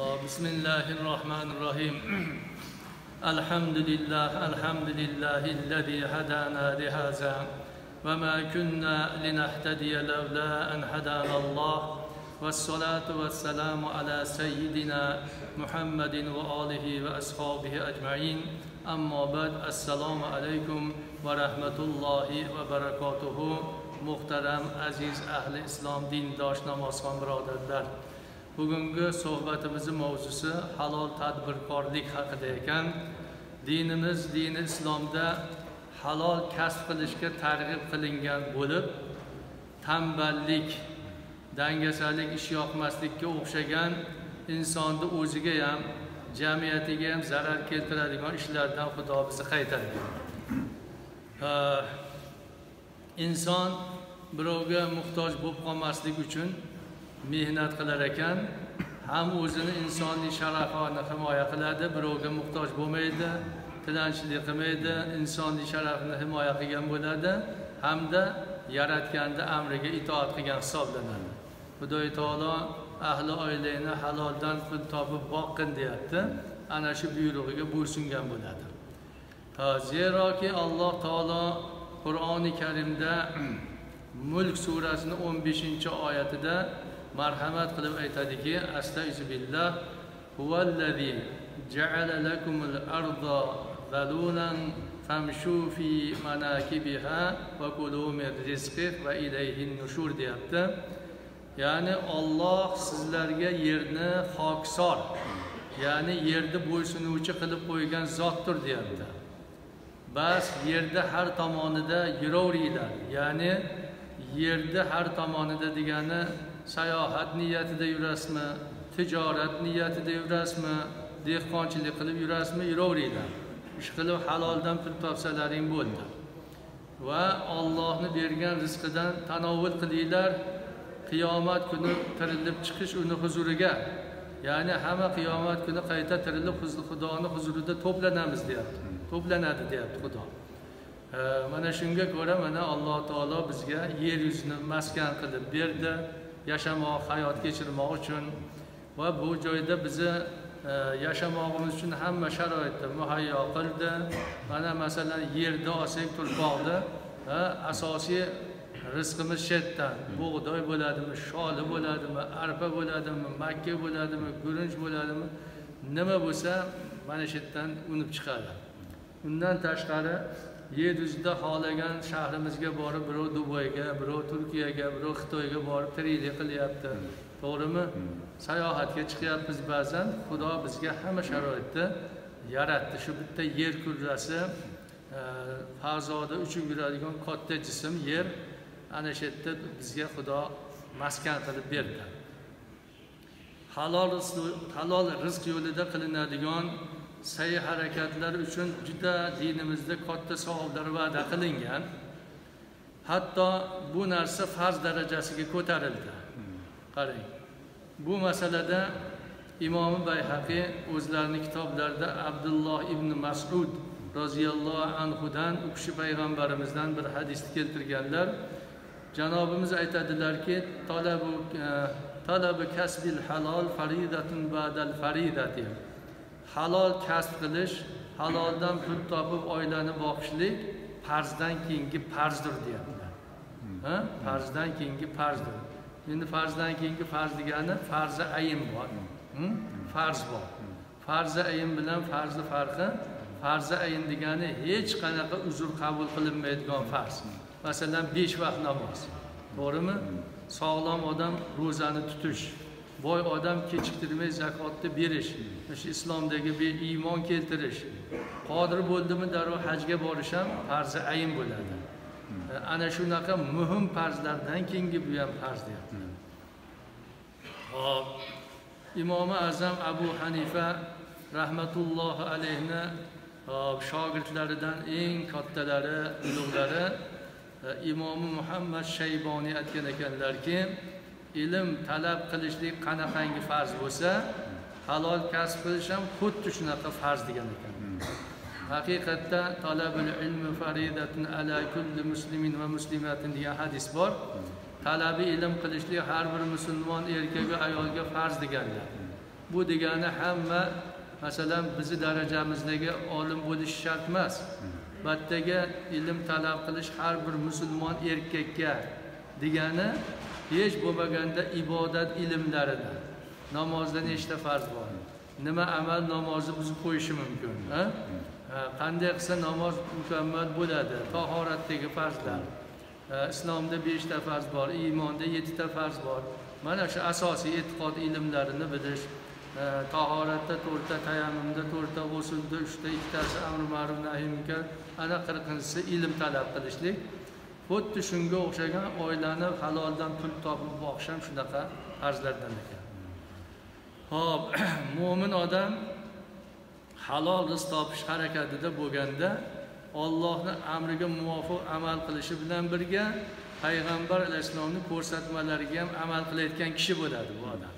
بسم الله الرحمن الرحيم. الحمد لله الحمد لله الذي هدانا لهذا وما كنا لنهتدي لولا أن هدانا الله. والصلاة والسلام على سيدنا محمد وآله وأصحابه أجمعين. أما بعد السلام عليكم ورحمة الله وبركاته. muhtaram aziz ahli islom dindosh namozxon birodarlar bugungi suhbatimizni mavzusi halol tadbirkorlik haqida ekan. Dinimiz dini islomda halol kasb qilishga targ'ib qilingan bo'lib tanballik dangasalik ish yoqmaslikka o'xshagan insonni o'ziga ham jamiyatiga ham zarar keltiradigan ishlardan xudo bizni qaytargan. Inson birovga muhtoj bo'lib qolmaslik uchun mehnat qilar ekan ham o'zini insoniy sharafini himoya qiladi birovga muhtoj bo'lmaydi tilanchilik qilmaydi insoniy sharafini himoya qilgan bo'ladi hamda yaratganni amriga itoat qilgan hisoblanadi. Xudoy taolo ahli oilangni haloldan pul topib boqqin deyapti. Ana shu buyrug'iga bo'ysungan bo'ladi. Zeroki alloh taolo qur'oni karimda mulk surasini 15 oyatida marhamat qilib aytadiki astag'izbillah huvallazi ja'ala lakumul arda zalulan famshu fi manakibiha va kulu min rizqihi va ilayhin nushur deyapti. Ya'ni Alloh sizlarga yerni hokisor ya'ni yerni bo'ysunuvchi qilib qo'ygan zotdir deyapti. Bas yerda har tomonida yuraveringlar ya'ni yerda har tomonida degani sayohat niyatida yurasizmi tijorat niyatida yurasizmi dehqonchilik qilib yurasizmi yuraveringlar. Ish qilib haloldan pul topsalaring bo'ldi. Va Allohni bergan rizqidan tanovul qilinglar. Qiyomat kuni tirilib chiqish uni huzuriga. Ya'ni hamma qiyomat kuni qayta tirilib xudoni huzurida to'planamiz deyapti. To'planadi deyapti xudo. Mana shunga ko'ra mana alloh taolo bizga yer yuzini maskan qilib berdi. Yashamoq hayot kechirmoq uchun va bu joyda bizni e, yashamog'imiz uchun hamma sharoitni muhayyo qildi. Mana masalan yerni olsak turpoqni e, asosiy rizqimiz shu yerdan bug'doy bo'ladimi sholi bo'ladimi arpa bo'ladimi makka bo'ladimi guruch bo'ladimi nima bo'lsa mana shu yerdan unib chiqadi. Undan tashqari yer yuzida xohlagan shahrimizga borib birov dubayga birov turkiyaga birov xitoyga borib tiriklik qilyapti to'g'rimi? Sayohatga chiqyapmiz ba'zan. Xudo bizga hamma sharoitni yaratdi. Shu bitta yer kurrasi fazoda uchib yuradigan katta jism yer ana shu yerda bizga xudo maskan qilib berdi. Halol halol rizq yo'lida qilinadigan sa'y harakatlar uchun juda dinimizda katta savoblar va'da qilingan. Hatto bu narsa farz darajasiga ko'tarildi. Qarang bu masalada imomi bayhaqiy o'zlarini kitoblarida abdulloh ibn masud roziyallohu anhudan u kishi payg'ambarimizdan bir hadisni keltirganlar. Janobimiz aytadilarki talabu e, talabi kasbil halol faridatun ba'dal faridati halol kasb qilish haloldan pul topib oilani boqishlik farzdan keyingi farzdir deyaptilar. Ha? Farzdan keyingi farzdir. Endi farzdan keyingi farz degani farzi ayin bor. Farz bor. Farzi ayin bilan farzi farqi farzi ayin degani hech qanaqa uzr qabul qilinmaydigan farz. Masalan besh vaqt namoz. To'g'rimi? Sog'lom odam ro'zani tutish boy odam kechiktirmay zakotni berish shu islomdagi iymon keltirish. Qodir bo'ldimi darrov hajga borish ham farzi ayin bo'ladi. Ana shunaqa muhim farzlardan keyingi bu ham farz deyapti. Hop imomi azam abu hanifa rahmatullohi alayhni shogirdlaridan eng kattalari ulug'lari imomi muhammad shayboniy aytgan ekanlarki ilm talab qilishlik qanaqangi farz bo'lsa halol kasb qilish ham xuddi shunaqa farz degan ekan. Haqiqatda talabul ilmi faridatun ala kulli muslimin va muslimatin degan hadis bor. Talabi ilm qilishlik har bir musulmon erkagu ayolga farz deganlar. Bu degani hamma masalan bizni darajamizdagi olim bo'lishi shart emas. Battaga ilm talab qilish har bir musulmon erkakka degani hech bo'lmaganda ibodat ilmlarida namozda nechta farz bor. Nima amal namozni buzib qo'yishi mumkin ha? qanday qilsa namoz mukammal bo'ladi. Tahoratdagi farzlar. Islomda beshta farz bor iymonda yettita farz bor. Mana shu asosiy e'tiqod ilmlarini bilish. Tahoratda to'rtta tayammumda to'rtta g'usulda uchta ikkitasi amri ma'ruf nahiy munkar. Ana qirqinchisi ilm talab qilishlik. Xuddi shunga o'xshagan oilani haloldan pul topib boqish ham shunaqa farzlardan ekan. Ho'p mo'min odam halol rizq topish harakatida bo'lganda ollohni amriga muvofiq amal qilishi bilan birga payg'ambar alayhissalomni ko'rsatmalariga ham amal qilayotgan kishi bo'ladi bu odam.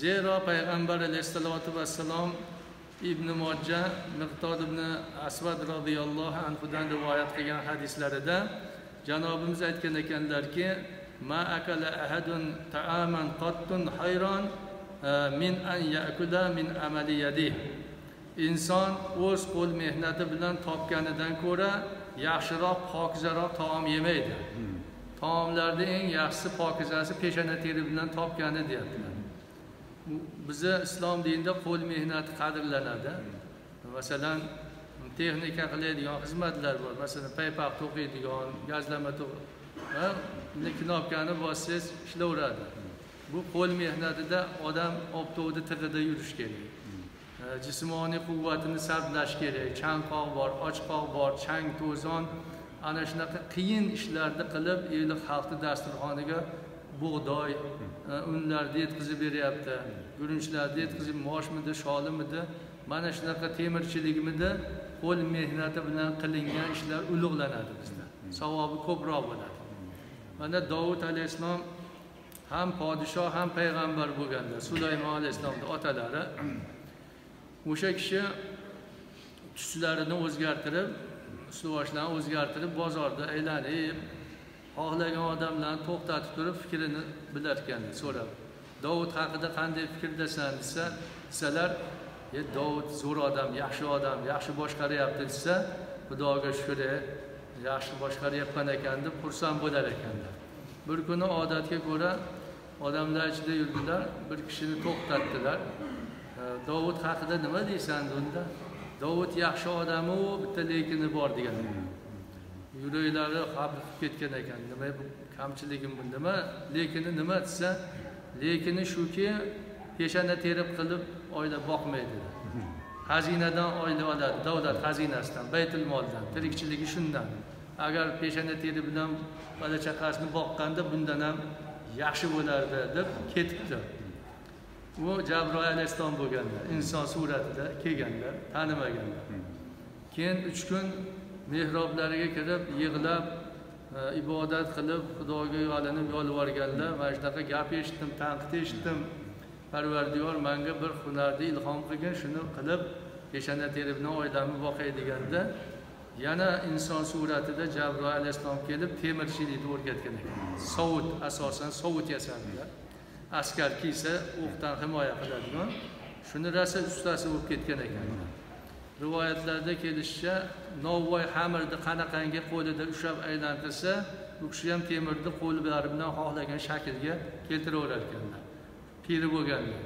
Zero payg'ambar alayhissalotu vassalom ibn mojja miqtod ibn asvad roziyallohu anhudan rivoyat qilgan hadislarida janobimiz aytgan ekanlarki ma akala ahadun ta'aman qattun hayron e, min an yakuda min amali yadi. Inson o'z qo'l mehnati bilan topganidan ko'ra yaxshiroq pokizaroq taom yemaydi. Taomlarni eng yaxshisi pokizasi peshana teri bilan topgani deyaptilar. Bizni islom dinida qo'l mehnati qadrlanadi. Masalan texnika qiladigan xizmatlar bor. Masalan paypoq to'qiydigan gazlama knopkani bossangiz ishlayveradi bu qo'l mehnatida odam obtovda tig'ida yurish kerak. Jismoniy quvvatini sarflash kerak. Chanqoq bor ochqoq bor chang to'zon. Ana shunaqa qiyin ishlarni qilib eli xalqni dasturxoniga bug'doy unlarni yetkazib beryapti. Guruchlarni yetkazib moshmidi sholimidi? Mana shunaqa temirchilikmidi qo'l mehnati bilan qilingan ishlar ulug'lanadi bizda. Savobi ko'proq bo'ladi. Mana dovud alayhissalom ham podshoh ham payg'ambar bo'lganlar sulaymon alayhissalomni otalari o'sha kishi tuslarini o'zgartirib ustuvoshlarini o'zgartirib bozorda aylanib xohlagan odamlarni to'xtatib turib fikrini bilar ekan so'rab dovud haqida qanday fikrdasan desa desalar ye dovud zo'r odam yaxshi odam yaxshi boshqaryapti desa xudoga shukur yaxshi boshqaryapman ekan deb xursand bo'lar ekanlar bir kuni odatga ko'ra odamlar ichida yurdilar bir kishini to'xtatdilar. E, dovud haqida nima deysan unda dovud yaxshi odamu bitta lekini bor degan. Yuraklari habrib ketgan ekan. Nima bu kamchiligim bu? Nima lekini nima desa lekini shuki peshana terib qilib oila boqmaydi xazinadan oila oladi davlat xazinasidan baytul moldan tirikchiligi shundan. Agar peshana teri bilan bola chaqasini boqqanda bundan ham yaxshi bo'lardi deb ketibdi. U jabroil alayhissalom bo'lganda inson suratida kelganda tanimaganda keyin uch kun mehroblariga kirib yig'lab e, ibodat qilib xudoga yolinib yolvorganlar. Mana shunaqa gap eshitdim tanqid eshitdim. Parvardigor manga bir hunarni ilhom qilgin shuni qilib peshana teribni oilamni boqay deganda yana inson suratida jabroil alayhissalom kelib temirchilikni o'rgatgan ekan. Sovut asosan sovut yasadilar askar kiysa o'qdan himoya qiladigan shuni rosa ustasi bo'lib ketgan ekan. Rivoyatlarda kelishicha novvoy xamirni qanaqangi qo'lida ushlab aylantirsa u kishi ham temirni qo'llari bilan xohlagan shaklga keltiraverar ekanlar piri bo'lganlar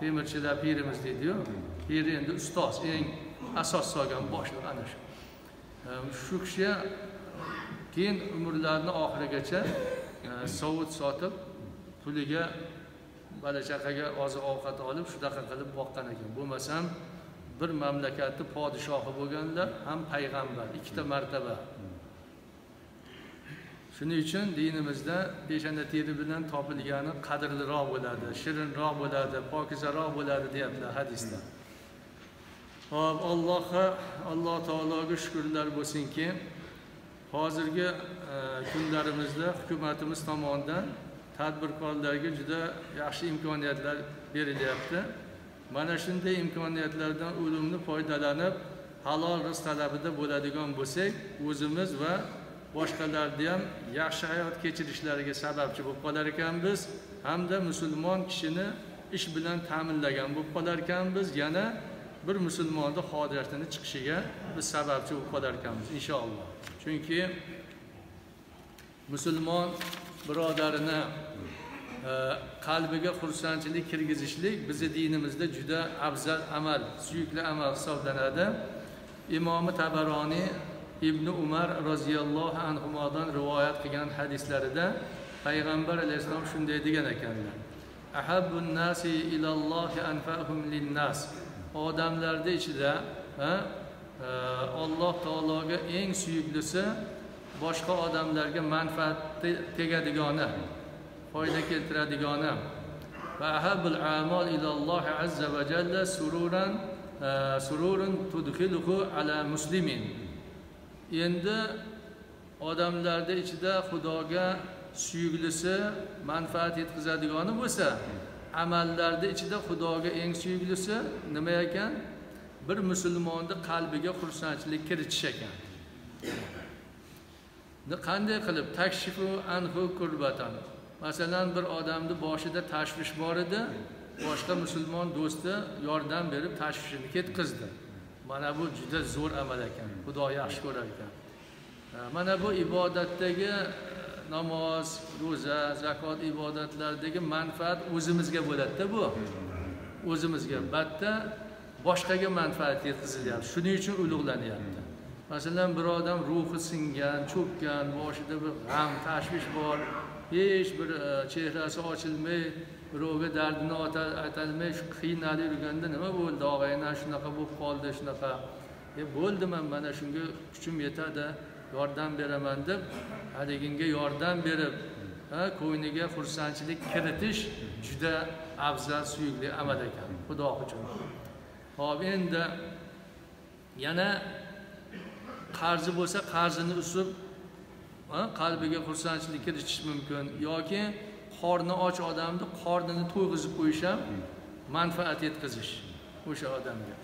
temirchilar pirimiz deydiyu piri endi ustoz eng asos solgan boshliq ana shu. E, shu kishi keyin umrlarini oxirigacha e, sovut sotib puliga bola chaqaga oziq ovqat olib shunaqa qilib boqqan ekan. Bo'lmasam bir mamlakatni podshohi bo'lganlar ham payg'ambar ikkita martaba. Shuning uchun dinimizda peshana teri bilan topilgani qadrliroq bo'ladi shirinroq bo'ladi pokizaroq bo'ladi deyaptilar hadisda. Hop allohga alloh taologa shukurlar bo'lsinki hozirgi e, kunlarimizda hukumatimiz tomonidan tadbirkorlarga juda yaxshi imkoniyatlar berilyapti. Mana shunday imkoniyatlardan unumli foydalanib halol rizq talabida bo'ladigan bo'lsak o'zimiz va boshqalarni ham yaxshi hayot kechirishlariga sababchi bo'lib qolar ekanmiz. Hamda musulmon kishini ish bilan ta'minlagan bo'lib qolar ekanmiz. Yana bir musulmonni hojatini chiqishiga biz sababchi bo'lib qolar ekanmiz inshaalloh. Chunki musulmon birodarini e, qalbiga xursandchilik kirgizishlik bizni dinimizda juda afzal amal suyukli amal hisoblanadi. Imomi tabaroniy ibn umar roziyallohu anhudan rivoyat qilgan hadislarida payg'ambar alayhissalom shunday degan ekanlar. Ahabbun nasi ilallohi anfahum linnas. Odamlarni ichida ha, e, alloh taologa eng suyuklisi boshqa odamlarga manfaat tegadigani foyda keltiradigani va ahabbul amol ilallohi azza va jalla sururan e, sururun tudxiluhu ala muslimin. Endi odamlarni ichida xudoga suyuklisi manfaat yetkazadigani bo'lsa amallarni ichida xudoga eng suyuklisi nima ekan? Bir musulmonni qalbiga xursandchilik kiritish ekan. Qanday qilib? Takshifu anhu kurbatan. Masalan bir odamni boshida tashvish bor edi boshqa musulmon do'sti yordam berib tashvishini ketkazdi. Mana bu juda zo'r amal ekan. Xudo yaxshi ko'rar ekan. Mana bu ibodatdagi e, namoz ro'za zakot ibodatlaridagi manfaat o'zimizga bo'ladida bu. O'zimizga. Batta boshqaga manfaat yetkazilyapti. Shuning uchun ulug'lanyapti. Masalan bir odam ruhi singan cho'kkan boshida bir g'am tashvish bor. Hech bir e, chehrasi ochilmay birovga dardini aytolmay shu qiynalib yurganda nima bo'ldi? Og'ayni shunaqa bo'lib qoldi shunaqa. E bo'ldi man mana shunga kuchim yetadi yordam beraman deb haliginga yordam berib ko'ngliga xursandchilik kiritish juda afzal suyukli amal ekan. Xudo uchun hop endi yana qarzi bo'lsa qarzini usib qalbiga xursandchilik kiritish mumkin yoki qorni och odamni qornini to'yg'izib qo'yish ham manfaat yetkazish o'sha odamga.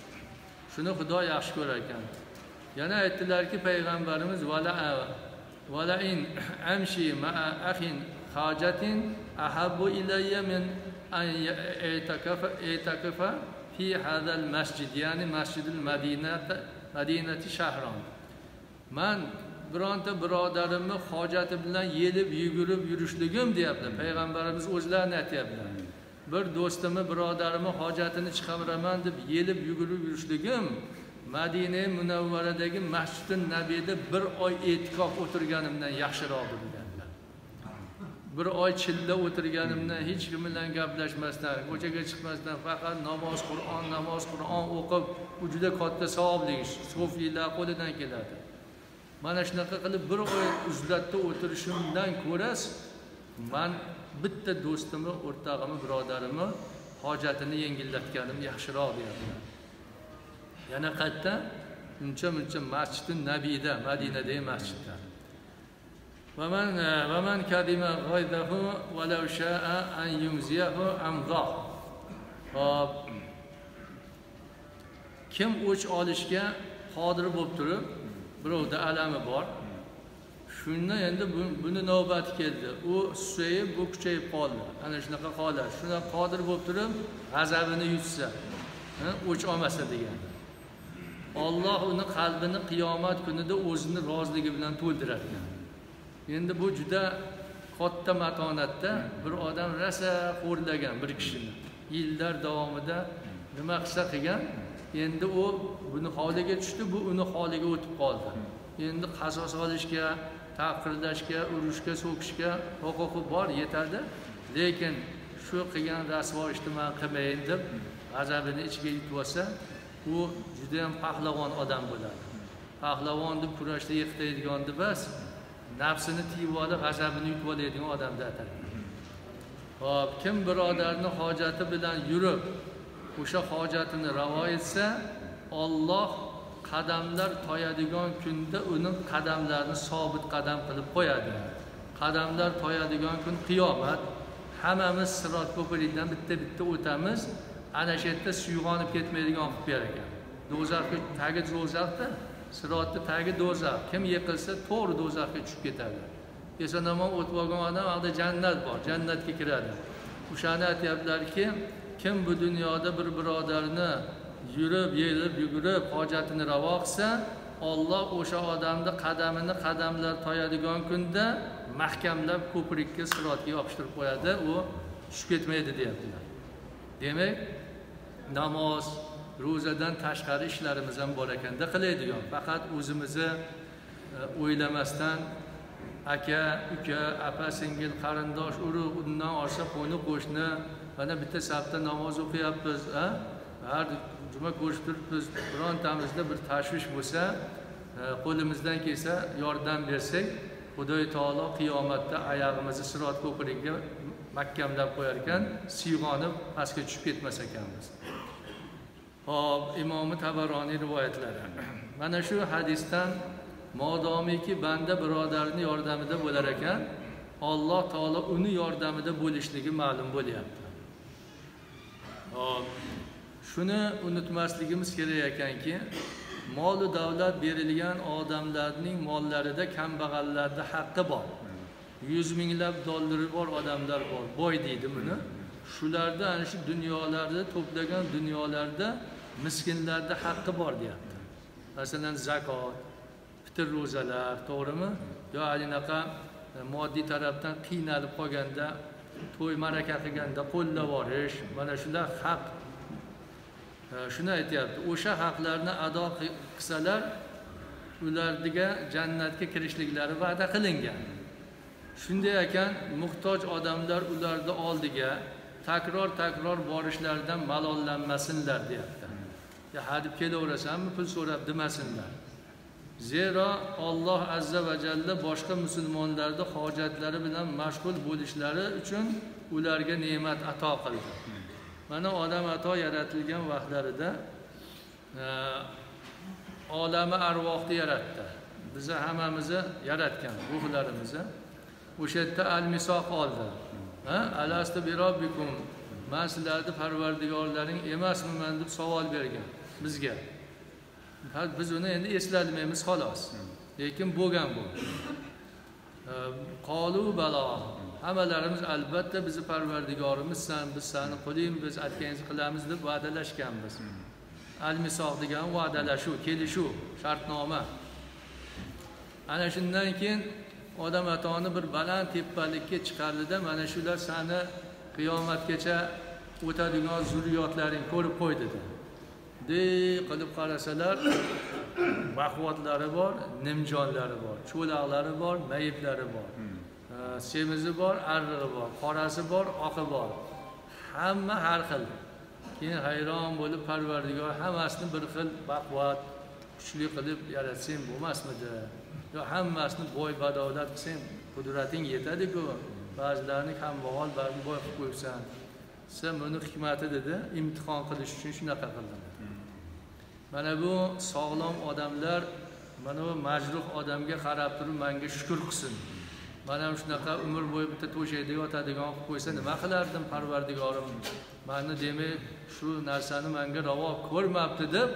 Shuni xudo yaxshi ko'rar ekan. Yana aytdilarki payg'ambarimiz valain amshi maa ahin hojatin ahabbu ilayya min an i'takafa fi hadal masjid ya'ni masjidil madinati madinati shahron. Man bironta birodarimni hojati bilan yelib yugurib yurishligim deyapti. Payg'ambarimiz o'zlarini aytyaptilar bir do'stimni birodarimni hojatini chiqaraman deb yelib yugurib yurishligim madina munavvaradagi masjidi nabiyda bir oy e'tikof o'tirganimdan yaxshiroqdir deganlar bir oy chilla o'tirganimdan hech kim bilan gaplashmasdan ko'chaga chiqmasdan faqat namoz qur'on namoz qur'on o'qib bu juda katta savobli ish sufiylar qo'lidan keladi. mana shunaqa qilib bir oy uzlatda o'tirishimdan ko'ra man bitta do'stimni o'rtog'imni birodarimni hojatini yengillatganim yaxshiroq deyaptilar yana qayerda uncha muncha masjidi nabiyda madinadagi masjidda ومن ومن كذب غيظه ولو شاء أن يمزيه أمضاه hop kim o'ch olishga qodir bo'lib turib birovda alami bor. Shunda endi buni navbati keldi. U susayib bu kuchayib qoldi. Ana shunaqa holat. Shuna qodir bo'lib turib g'azabini yutsa o'ch olmasa degan. Olloh uni qalbini qiyomat kunida o'zini roziligi bilan to'ldirar ekan endi bu juda katta matonatda bir odam rosa xo'rlagan bir kishini. Yillar davomida nima qilsa qilgan endi u buni holiga tushdi bu uni holiga o'tib qoldi. Endi qasos olishga taqirlashga urushga so'kishga huquqi bor yetadi. Lekin shu qilgan rasvo ishni man qilmayin deb g'azabini ichiga yutib olsa u judayam pahlavon odam bo'ladi. Pahlavon deb kurashda yiqitadigan emas nafsini tiyib olib g'azabini yutib oladigan odamni atar hop kim birodarni hojati bilan yurib o'sha hojatini ravo etsa olloh qadamlar toyadigan kunda uni qadamlarini sobit qadam qilib qo'yadi. Qadamlar toyadigan kun qiyomat. Hammamiz sirot ko'prikdan bitta bitta o'tamiz. Ana shu yerda suyg'onib ketmaydigan qilib berar ekan do'zaxga tagi do'zaxda sirotni tagi do'zax. Kim yiqilsa to'g'ri do'zaxga tushib ketadi. Eson omon o'tib olgan odam yoqda jannat bor jannatga kiradi. O'shani aytyaptilarki kim bu dunyoda bir birodarni yurib yelib yugurib hojatini ravo qilsa olloh o'sha odamni qadamini qadamlar toyadigan kunda mahkamlab ko'prikka sirotga yopishtirib qo'yadi. U tushib ketmaydi deyaptilar. Demak namoz ro'zadan tashqari ishlarimiz ham bor ekanda qiladigan faqat o'zimizni e, o'ylamasdan aka uka apa singil qarindosh urug' undan orsa qo'ni qo'shni mana bitta safda namoz o'qiyapmiz har juma ko'rishib turibmiz birontamizda bir tashvish bo'lsa e, qo'limizdan kelsa yordam bersak xudoy taolo qiyomatda oyog'imizni sirot ko'prigiga mahkamlab qo'yar ekan siyg'onib pastga tushib ketmas ekanmiz. Hop imomi tabaroniy rivoyatlari. Mana shu hadisdan modomiki banda birodarini yordamida bo'lar ekan alloh taolo uni yordamida bo'lishligi ma'lum bo'lyapti. Hop. Shuni unutmasligimiz kerak ekanki molu davlat berilgan odamlarning mollarida kambag'allarni haqqi bor. Yuz minglab dollari bor odamlar bor. Boy deydi buni. Shularda ana shu dunyolarda to'plagan dunyolarda miskinlarni haqqi bor deyapti. Masalan zakot fitr ro'zalar to'g'rimi? Yo anaqa e, moddiy tarafdan qiynalib qolganda to'y ma'raka qilganda qo'llab yuborish mana shular haq e, shuni aytyapti. O'sha haqlarni ado qilsalar ularga jannatga kirishliklari va'da qilingan. Shunday ekan muhtoj odamlar ularni oldiga takror takror borishlaridan malollanmasinlar deyapti. Ya hadeb kelaverasanmi pul so'rab demasinlar. Zero olloh azza va jalla boshqa musulmonlarni hojatlari bilan mashg'ul bo'lishlari uchun ularga ne'mat ato qildi. Mana odam ato yaratilgan vaqtlarida e, olami arvohni yaratdi. Bizni hammamizni yaratgan ruhlarimizni. O'sha yerda al misoq oldi alastu birobbikum man sizlarni parvardigorlaring emasmiman deb savol bergan bizga. Biz uni endi eslatmaymiz xolos. Lekin bo'lgan bu. Qolu balo hammalarimiz albatta bizni parvardigorimizsan biz sani quling biz aytganingizni qilamiz deb va'dalashganmiz al misoq degan va'dalashuv kelishuv shartnoma. Ana shundan keyin odam atoni bir baland tepalikka chiqardida mana shular sani qiyomatgacha o'tadigan zurriyotlaring ko'rib qo'y dedi dek qilib qarasalar baquvvatlari bor nimjonlari bor cho'loqlari bor mayiblari bor. Semizi bor arrig'i bor qorasi bor oqi bor. Hamma har xil. Keyin hayron bo'lib parvardigor hammasini bir xil baquvvat kuchli qilib yaratsang bo'lmasmidi? Yo hammasini boy badavlat qilsang qudrating yetadiku. Ba'zilarini kambag'al ba'zini boy qilib qo'yibsan. Sen buni hikmati dedi imtihon qilish uchun shunaqa qildim mana bu sog'lom odamlar mana bu majruh odamga qarab turib manga shukur qilsin. Mana ham shunaqa umr bo'yi bitta to'shakda yotadigan qilib qo'ysa nima qilardim parvardigorim? Mani demak shu narsani manga ravo ko'rmabdi deb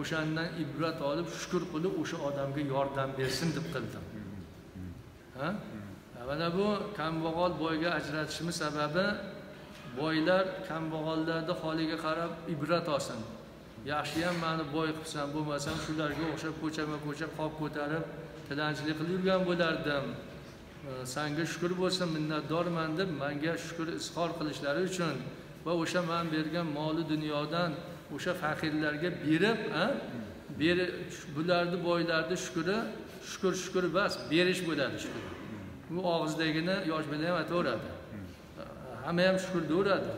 o'shandan ibrat olib shukur qilib o'sha odamga yordam bersin deb qildim. Ha? Mana bu kambag'al boyga ajratishimiz sababi boylar kambag'allarni holiga qarab ibrat olsin. Yaxshiyam mani boy qilsam bo'lmasam shularga o'xshab ko'chama ko'cha qop ko'tarib tilanchilik qilib yurgan bo'lardim. Sanga shukur bo'lsin minnatdorman deb manga shukur izhor qilishlari uchun va o'sha man bergan moli dunyodan o'sha faqirlarga berib beri bularni boylarni shukuri shukur shukur bas berish bo'ladi shukur bu og'izdagini yosh bilan ham aytaveradi hamma ham shukur deyaveradi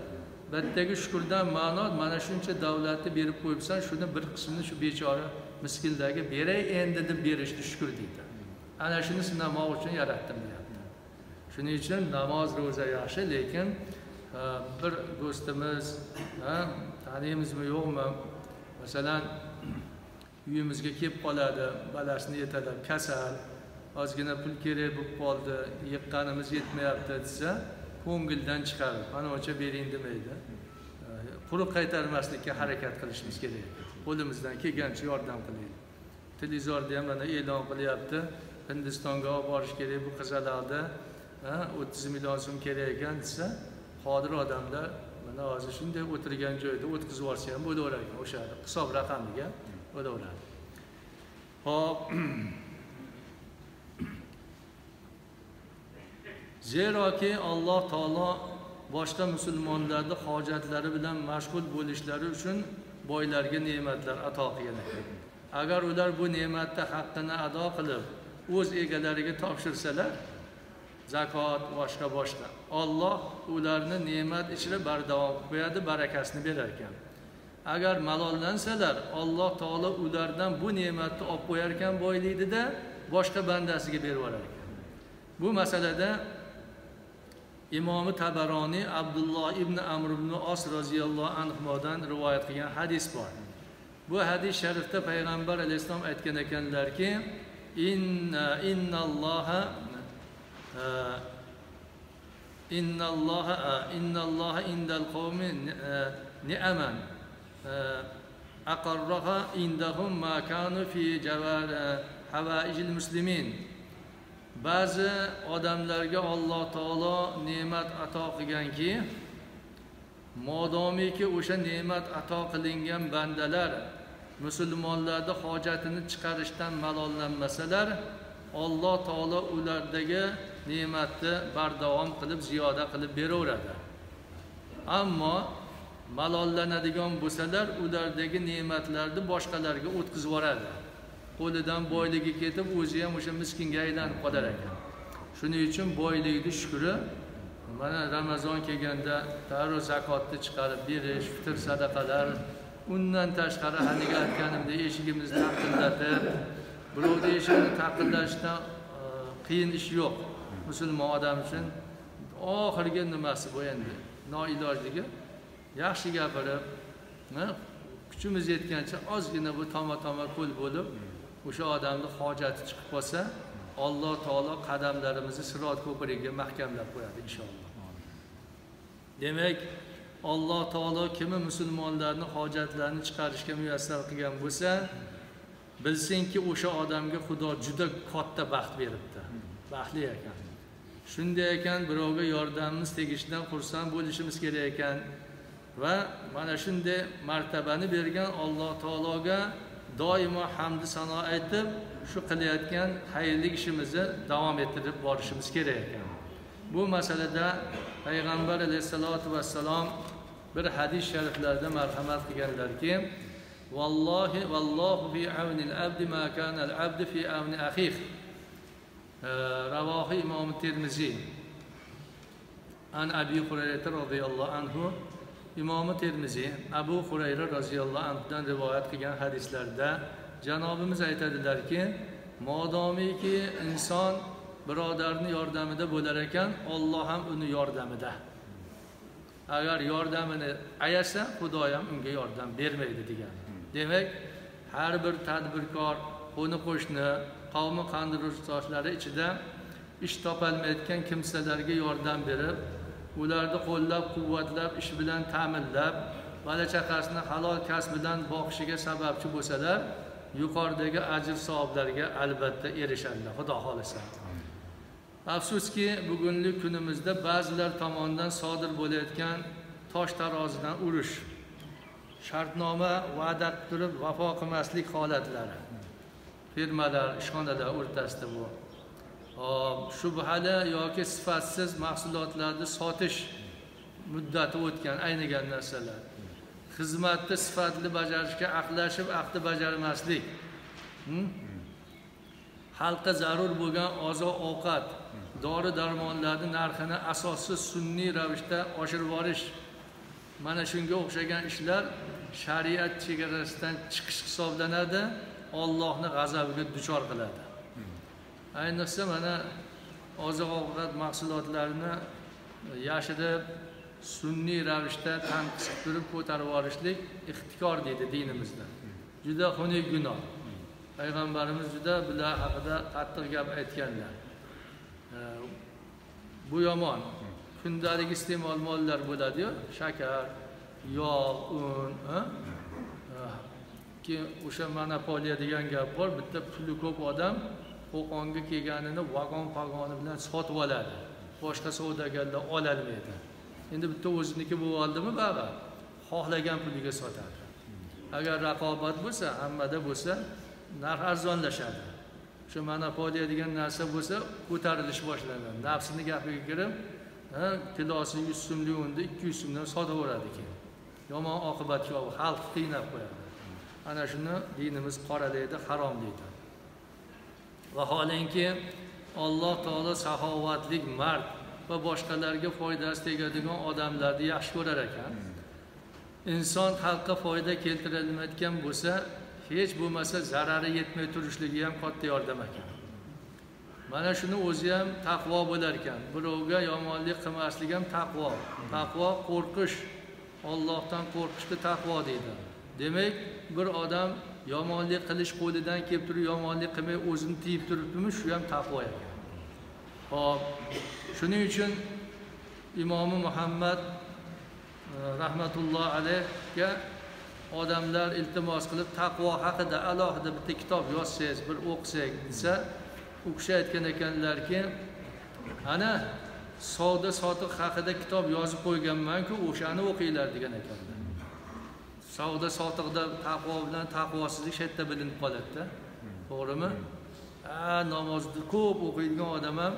bittagi shukurdan ma'no mana shuncha davlatni berib qo'yibsan shuni bir qismini shu bechora miskinlarga beray endi deb berishni shukur deydi. Ana shuni sinamoq uchun yaratdim deyapti. Shuning uchun namoz ro'za yaxshi lekin e, bir do'stimiz taniymizmi yo'qmi? Masalan uyimizga kelib qoladi balasini yetalab kasal ozgina pul kerak bo'lib qoldi yiqqanimiz yetmayapti desa ko'ngildan chiqarib panocha bering demaydi. Quruq qaytarmaslikka harakat qilishimiz kerak. Qo'limizdan kelgancha yordam qilaylik televizorda ham mana e'lon qilyapti. Hindistonga olib borish kerak bu qizaloqni o'ttiz million so'm kerak ekan desa qodir odamlar mana hozir shunday o'tirgan joyda o'tkazib yuborsa ham bo'laverar ekan o'sha hisob raqamiga bo'laveradi. Hop. zeroki alloh taolo boshqa musulmonlarni hojatlari bilan mashg'ul bo'lishlari uchun boylarga ne'matlar ato qilgan agar ular bu ne'matni haqqini ado qilib o'z egalariga topshirsalar zakot boshqa boshqa. Olloh ularni ne'mat ichida bardavom qilib qo'yadi barakasini berar ekan. Agar malollansalar alloh taolo ulardan bu ne'matni olib qo'yar ekan boyliknida boshqa bandasiga berib yuborar ekan. Bu masalada imomi tabaroniy abdulloh ibn amr ibn os roziyallohu anhudan rivoyat qilgan hadis bor. Bu hadis sharifda payg'ambar alayhissalom aytgan ekanlarki inna innalloha e, innalloha e, innalloha indal qavmi e, ni'aman aqarraha indahum ma kanu fi javar havaijil muslimin. Ba'zi odamlarga alloh taolo ne'mat ato qilganki modomiki o'sha ne'mat ato qilingan bandalar musulmonlarni hojatini chiqarishdan malollanmasalar alloh taolo ulardagi ne'matni bardavom qilib ziyoda qilib beraveradi. Ammo malollanadigan bo'lsalar ulardagi ne'matlarni boshqalarga o'tkazib yuboradi. Qo'lidan boyligi ketib o'zi ham o'sha miskinga aylanib qolar ekan. Shuning uchun boylikni shukri. Mana ramazon kelganda darrov zakotni chiqarib berish fitr sadaqalar undan tashqari haligi aytganimdek eshigimizni taqillatib birovni eshigini taqillashdan e, qiyin ish yo'q musulmon odam uchun. Oxirgi nimasi bu endi? Noilojligi. Yaxshi gapirib e, kuchimiz yetgancha ozgina bu toma toma pul bo'lib o'sha odamni hojati chiqib qolsa alloh taolo qadamlarimizni sirot ko'prigiga mahkamlab qo'yadi inshaalloh. Demak alloh taolo kimi musulmonlarni hojatlarini chiqarishga muyassar qilgan bo'lsa bilsinki o'sha odamga xudo juda katta baxt beribdi. Baxtli ekan. Shunday ekan birovga yordamimiz tegishidan xursand bo'lishimiz kerak ekan va mana shunday martabani bergan alloh taologa doimo hamdi sano aytib shu qilayotgan xayrli ishimizni davom ettirib borishimiz kerak ekan. Bu masalada payg'ambar alayhissalotu vassalom bir hadis shariflarda marhamat qilganlarki vallohi vallohu fi avnil abdi ma kana al abdi fi avni axih ravohi imom termiziy an abi hurayrata roziyallohu anhu imomi termiziy abu hurayra roziyallohu anhudan rivoyat qilgan hadislarda janobimiz aytadilarki modomiki inson birodarni yordamida bo'lar ekan olloh ham uni yordamida. Agar yordamini ayasa xudo ham unga yordam bermaydi degan. Demak har bir tadbirkor qo'ni qo'shni qavmi qandirushdoshlari ichida ish topolmayotgan kimsalarga yordam berib ularni qo'llab quvvatlab ish bilan ta'minlab bola chaqasini halol kasb bilan boqishiga sababchi bo'lsalar yuqoridagi ajr savoblarga albatta erishadilar. Xudo xohlasa. Afsuski bugungi kunimizda ba'zilar tomonidan sodir bo'layotgan tosh tarozidan urush shartnoma va'da qilib turib vafo qilmaslik holatlari firmalar ishxonalar o'rtasida bu shubhali yoki sifatsiz mahsulotlarni sotish muddati o'tgan aynigan narsalar. Xizmatni sifatli bajarishga aqlashib aqdi bajarmaslik. Hm? Xalqqa zarur bo'lgan oziq ovqat dori darmonlarni narxini asossiz sun'iy ravishda oshirib yuborish mana shunga o'xshagan ishlar shariat chegarasidan chiqish hisoblanadi ollohni g'azabiga duchor qiladi. Ayniqsa mana oziq ovqat mahsulotlarini yashirib sunniy ravishda tanqis qilib turib ko'tarib yuborishlik ixtikor deydi dinimizda. Juda xunuk gunoh. Payg'ambarimiz juda bular haqida qattiq gap aytganlar. Bu yomon. Kundalik iste'mol mollar bo'ladiyu shakar yog' un ah, keyin o'sha monopoliya degan gap bor bitta puli ko'p odam qo'qonga kelganini vagon pagoni bilan sotib oladi. Boshqa savdogarlar ololmaydi endi bitta o'ziniki bo'lib oldimi baribir xohlagan puliga sotadi. Agar raqobat bo'lsa hammada bo'lsa narx arzonlashadi. Shu monopoliya degan narsa bo'lsa ko'tarilish boshlanadi. Nafsini gapiga kirib kilosi yuz so'mlik unda ikki yuz so'mdan sotaveradi keyin. Yomon oqibatga olib xalqni qiynab qo'yadi. Ana shuni dinimiz qoralaydi harom deydi. Vaholanki alloh taolo saxovatlik mard va boshqalarga foydasi tegadigan odamlarni yaxshi ko'rar ekan. Inson xalqqa foyda keltirolmayotgan bo'lsa hech bo'lmasa zarari yetmay turishligi ham katta yordam ekan. Mana shuni o'zi ham taqvo bo'lar ekan. Birovga yomonlik qilmaslik ham taqvo. Taqvo qo'rqish. Ollohdan qo'rqishni taqvo deydi. Demak bir odam yomonlik qilish qo'lidan kelib turib yomonlik qilmay o'zini tiyib turibdimi shu ham taqvo ekan hop shuning uchun imomi muhammad e, rahmatulloh alayhga odamlar iltimos qilib taqvo haqida alohida bitta kitob yozsangiz bir o'qisak desa u kishi aytgan ekanlarki ana savdo sotiq haqida kitob yozib qo'yganmanku o'shani o'qinglar degan ekanlar. Savdo sotiqda taqvo bilan taqvosizlik shu yerda bilinib qoladida. To'g'rimi? A namozni ko'p o'qiydigan odam ham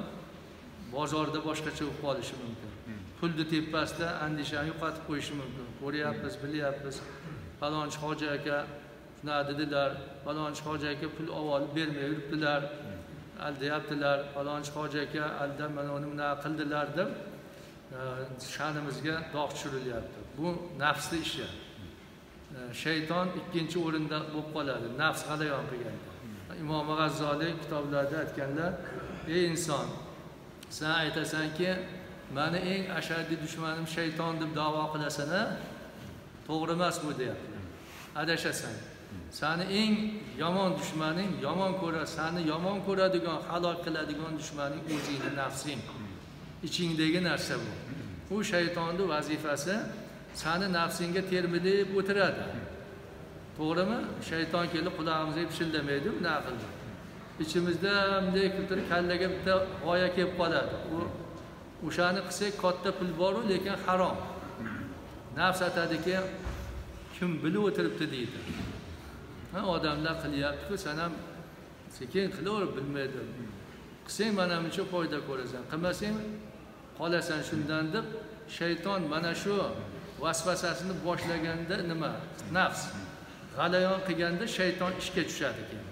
bozorda boshqacha bo'lib qolishi mumkin. Pulni tepasida andishani yo'qotib qo'yishi mumkin. Ko'ryapmiz bilyapmiz. Falonchi hoji aka shunaqa dedilar falonchi hoji aka pul olib bermay yuribdilar. Aldayaptilar falonchi hoji aka aldab mana uni bunaqa qildilar deb e, sha'nimizga dog' tushirilyapti. Bu nafsni ishi shayton ikkinchi o'rinda bo'lib qoladi. Nafs g'alayon qilganda imom g'azzoliy kitoblarida aytganlar ey inson san aytasanki mani eng ashaddiy dushmanim shayton deb davo qilasan a to'g'ri emas bu deyapti. Adashasan sani eng yomon dushmaning yomon ko'ra sani yomon ko'radigan halok qiladigan dushmaning o'zingni nafsing. Ichingdagi narsa bu. U shaytonni vazifasi sani nafsingga termilib o'tiradi. To'g'rimi? Shayton kelib qulog'imizga pishillamaydi bunaqa qilib ichimizda bunday qilib turib kallaga bitta g'oya kelib qoladi. U o'shani qilsak katta pul boru lekin harom. Nafs aytadiki kim bilib o'tiribdi deydi. Ha odamlar qilyaptiku san ham sekin qilaver bilmaydi. Qilsang mana buncha foyda ko'rasan qilmasang qolasan shundan deb shayton mana shu vasvasasini boshlaganda nima? Nafs. G'alayon qilganda shayton ishga tushadi keyin.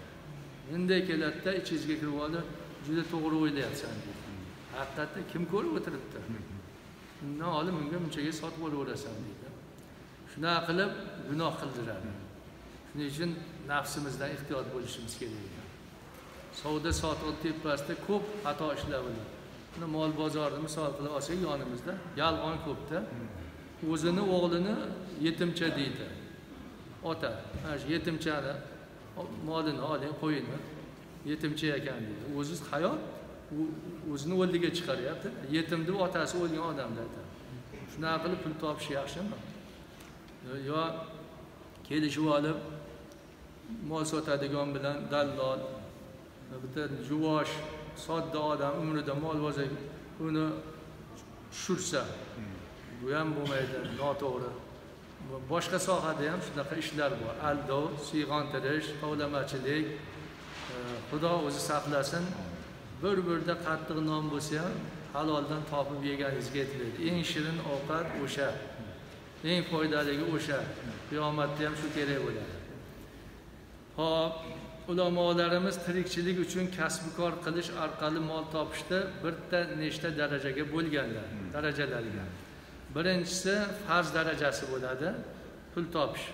Bunday keladida ichingizga kirib olib juda to'g'ri o'ylayapsan deydi haqiqatda kim ko'rib o'tiribdi? Undan olib unga bunchaga sotib olaverasan deydi shunaqa qilib gunoh qildiradi. Shuning uchun nafsimizdan ehtiyot bo'lishimiz kerak ekan. Savdo sotiq tepasida ko'p xato ishlar bo'ladi mol bozorini misol qilib olsak yonimizda yolg'on ko'pda. O'zini o'g'lini yetimcha deydi. Ota mana shu yetimchani molini oling qo'yini yetimcha ekan deydi. O'zi hayot u o'zini o'rniga chiqaryapti. Yetim deb otasi o'lgan odamni aytadi shunaqa qilib pul topish yaxshimi? Yo kelishib olib mol sotadigan bilan dallol bitta juvosh sodda odam umrida mol bo'lsa uni tushirsa hmm. Bu ham bo'lmaydi noto'g'ri. Boshqa sohada ham shunaqa ishlar bor. Aldov siyg'ontirish tovlamachilik e, xudo o'zi saqlasin. Bir birda qattiq non bo'lsa ham haloldan topib yeganingizga yetmaydi. Eng shirin ovqat o'sha. Eng foydaligi o'sha. Qiyomatda ham shu kerak bo'ladi. Hop ulamolarimiz tirikchilik uchun kasbi kor qilish orqali mol topishda bitta nechta darajaga bo'lganlar darajalarga birinchisi farz darajasi bo'ladi pul topish.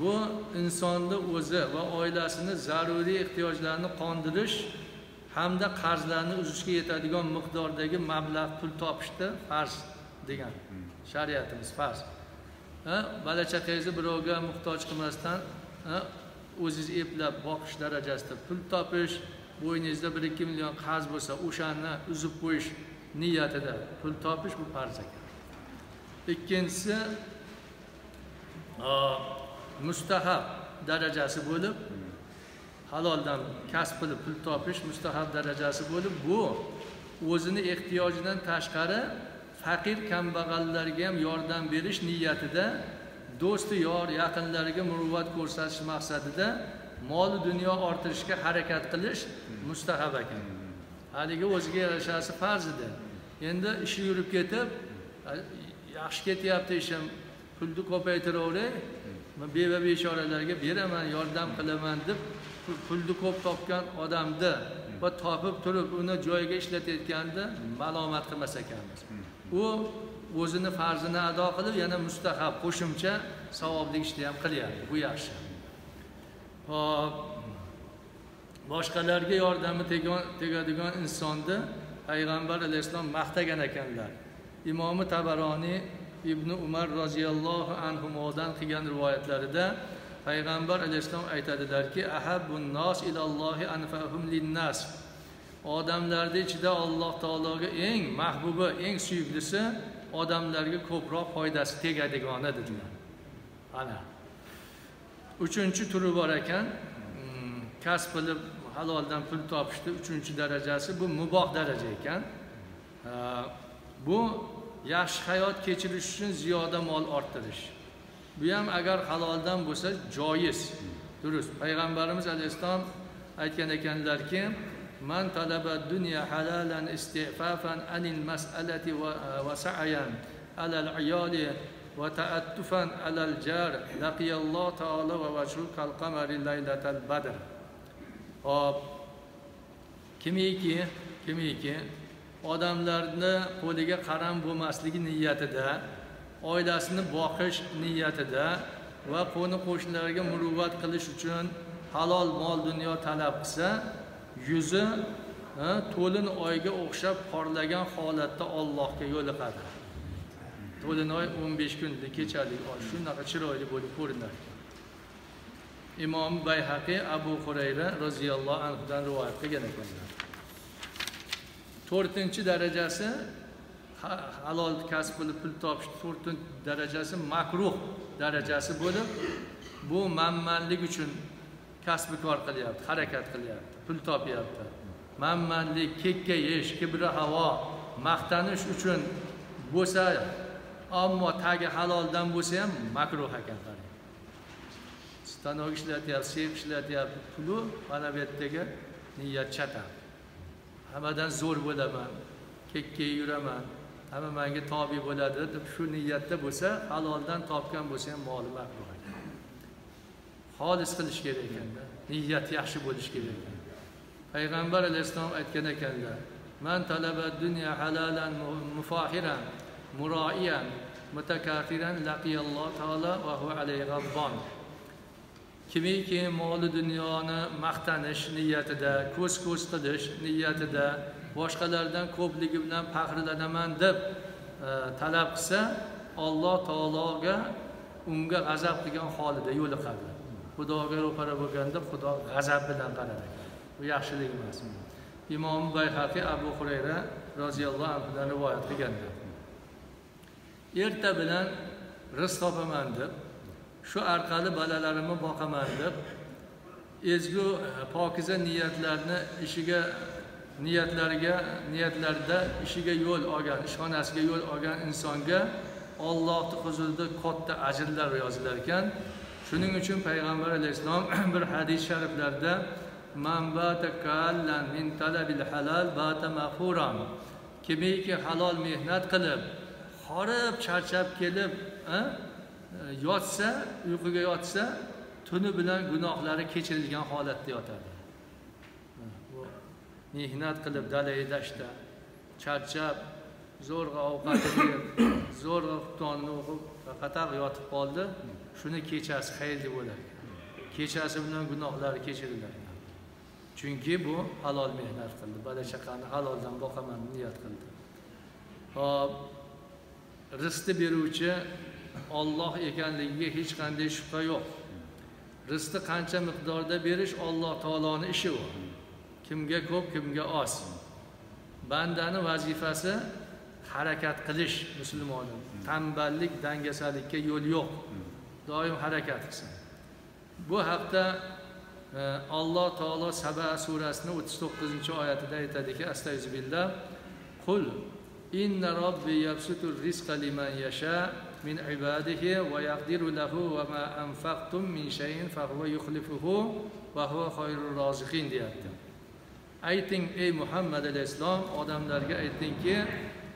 Bu insonni o'zi va oilasini zaruriy ehtiyojlarini qondirish hamda qarzlarni uzishga yetadigan miqdordagi mablag' pul topishni farz degan shariatimiz farz. Bola chaqangizni birovga muhtoj qilmasdan o'zingiz eplab boqish darajasida pul topish bo'yningizda bir ikki million qarz bo'lsa o'shani uzib qo'yish niyatida pul topish bu farz ekan. Ikkinchisi mustahab darajasi bo'lib haloldan kasb qilib pul topish mustahab darajasi bo'lib bu o'zini ehtiyojidan tashqari faqir kambag'allarga ham yordam berish niyatida do'sti yor yaqinlariga muruvvat ko'rsatish maqsadida mol dunyo orttirishga harakat qilish mustahab ekan. Haligi o'ziga yarashasi farz edi. Endi ishi yurib ketib yaxshi ketyapti ishim pulni ko'paytiraveray beva beshoralarga beraman yordam qilaman deb pulni ko'p topgan odamni va topib turib uni joyiga ishlatayotganda malomat qilmas ekanmiz. U o'zini farzini ado qilib yana mustahab qo'shimcha savobli ishni ham qilyapti. Bu yaxshi. Hop. Boshqalarga yordami tegadigan insonni payg'ambar alayhissalom maqtagan ekanlar. Imomi tabaroniy ibn umar roziyallohu anhudan qilgan rivoyatlarida payg'ambar alayhissalom aytadilarki ahabbun nos ilallohi anfahum linnas. Odamlarni ichida alloh taologa eng mahbubi eng suyuklisi odamlarga ko'proq foydasi tegadigani dedilar ana. Uchinchi turi bor ekan. Hmm, kasb qilib haloldan pul topishni uchinchi darajasi bu muboh daraja ekan. Bu yaxshi hayot kechirish uchun ziyoda mol orttirish. Bu ham agar haloldan bo'lsa joiz. Durust. Payg'ambarimiz alayhissalom aytgan ekanlarki man talaba dunya halalan istifafan anil mas'alati va sa'yan alal ayoli va ta'attufan alal jar laqiyalloh taolo va vajhu kal qamari laylatal badr. Hop kimiki kimiki odamlarni qo'liga qaram bo'lmasligi niyatida oilasini boqish niyatida va qo'ni qo'shnilarga muruvvat qilish uchun halol mol dunyo talab qilsa yuzi to'lin oyga o'xshab porlagan holatda ollohga yo'liqadi. To'lin oy o'n besh kunlik kechalik oy shunaqa chiroyli bo'lib ko'rinadi. Imom bayhaqiy abu hurayra roziyallohu anhudan rivoyat qilgan ekanlar. To'rtinchi darajasi halol kasb qilib pul topish to'rtinchi darajasi makruh darajasi bo'lib bu manmanlik uchun kasbi kor qilyapti harakat qilyapti pul topyapti. Manmanlik kekkayish kibri havo maqtanish uchun bo'lsa ammo tagi haloldan bo'lsa ham makruh ekan qarang. Stanok ishlatyapti seyf ishlatyapti. Puli mana bu yerdagi niyat chatan hammadan zo'r bo'laman kekkayib yuraman hamma manga tobe bo'ladi. Deb shu niyatda bo'lsa haloldan topgan bo'lsa ham moli maqbul xolis qilish kerak ekanda niyat yaxshi bo'lishi kerak ekan payg'ambar alayhissalom aytgan ekanlar man talaba dunya halalan mufahiran muroiyan mutakaffiran laqiyalloh taolo va hu alayhi rabbon kimiki moli dunyoni maqtanish niyatida ko'z ko'z qilish niyatida boshqalardan ko'pligi bilan faxrlanaman deb e, talab qilsa alloh taologa unga g'azab qilgan holida yo'liqadi xudoga ro'para bo'lganda xudo g'azab bilan qarar bu yaxshilik emas. Imom bayhaqiy abu hurayra roziyallohu anhudan rivoyat qilganda erta bilan rizq topaman deb shu orqali bolalarimni boqaman deb ezgu e, pokiza niyatlarni ishiga niyatlariga niyatlarida ishiga yo'l olgan ishxonasiga yo'l olgan insonga ollohni huzurida katta ajrlar yozilar ekan. Shuning uchun payg'ambar alayhissalom bir hadis shariflarda man bata kallan min talabil halal bata mafuran. Kimiki halol mehnat qilib horib charchab kelib e, yotsa uyquga yotsa tuni bilan gunohlari kechirilgan holatda yotadi. Mehnat qilib dalay dashtda charchab zo'rg'a ovqatini yeb zo'rg'a xuftonni o'qib faqat yotib qoldi shuni kechasi xayrli bo'lar kechasi bilan gunohlari kechirilar chunki bu halol mehnat qildi. Bola chaqani haloldan boqaman niyat qildi. Hop rizqni beruvchi olloh ekanligiga hech qanday shubha yo'q. Rizqni qancha miqdorda berish olloh taoloni ishi u kimga ko'p kimga oz. Bandani vazifasi harakat qilish musulmonni tanballik dangasalikka yo'l yo'q. Doim harakat qilsin. Bu haqda e, alloh taolo saba surasini o'ttiz to'qqizinchi oyatida aytadiki astag'izbillah qul inna robbi yabsutur rizqa liman yasha min ibadihi ويقدر yaqdiru lahu أنفقتم ma anfaqtum min يخلفه fa huwa yukhlifuhu va huwa roziqin deyapti. Ayting ey muhammad alayhissalom odamlarga aytingki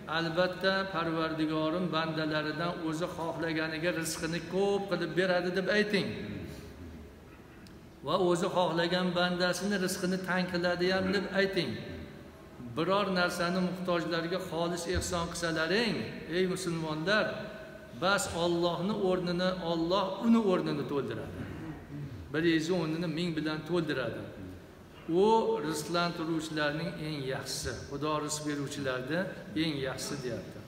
albatta parvardigorim bandalaridan o'zi xohlaganiga rizqini ko'p qilib beradi deb ayting. Va o'zi xohlagan bandasini rizqini tang qiladi ham deb ayting. Biror narsani muhtojlarga xolis ehson qilsalaring ey musulmonlar bas ollohni o'rnini olloh uni o'rnini to'ldiradi. Bir yuz o'rnini ming bilan to'ldiradi. U rizqlantiruvchilarning eng yaxshisi xudo rizq beruvchilarni eng yaxshisi deyapti.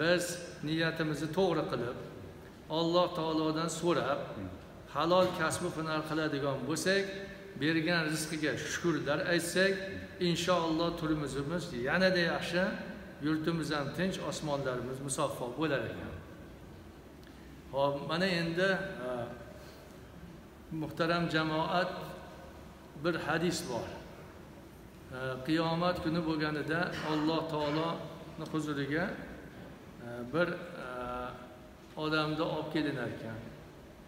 Biz niyatimizni to'g'ri qilib alloh taolodan so'rab halol kasbu hunar qiladigan bo'lsak bergan rizqiga shukurlar aytsak inshaalloh turmushimiz yanada yaxshi yurtimiz ham tinch osmonlarimiz musaffo bo'lar ekan. Hop mana endi muhtaram jamoat bir hadis bor. Qiyomat kuni bo'lganida alloh taoloni huzuriga bir odamni olib kelinar ekan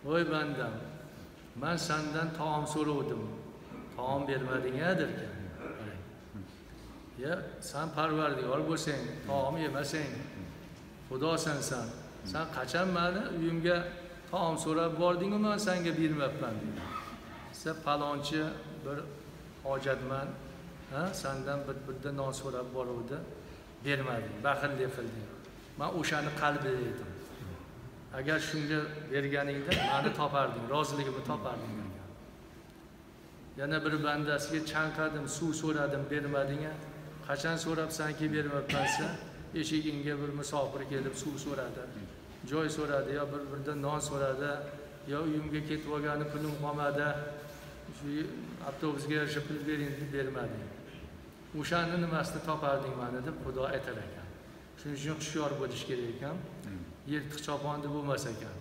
voy bandam man sandan taom so'rovdim. Taom bermading a derkan ya san parvardigor bo'lsang taom yemasang xudosan san san qachon mani uyimga taom so'rab bordingu man sanga bermabman deydi. Desa palonchi bir hojatmand ha sandan bir bitta non so'rab boruvdi bermading baxillik qilding man o'shani qalbida edim agar shunga berganingda mani toparding roziligimni toparding yana bir bandasiga chanqadim suv so'radim bermading qachon so'rabsanki bermabman desa eshigingga bir musofir kelib suv so'radi. Joy so'radi yo bir birda non so'radi yo uyimga ketib olgani pulim qolmadi shu avtobusga yarasha pul bering deb bermading o'shani nimasini toparding mani deb xudo aytar ekan. Shuning uchun hushyor bo'lish kerak ekan. Yirtiq choponni bo'lmas ekan.